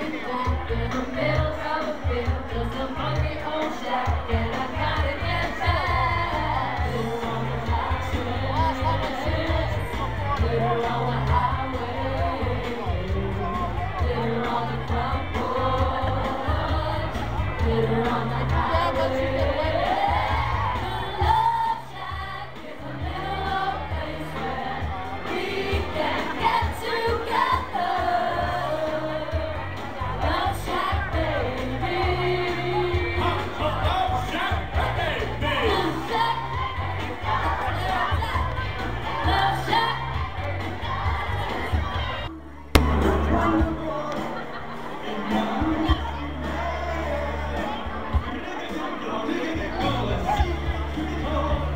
lying flat in the middle of a field, just a funky old shack. Oh,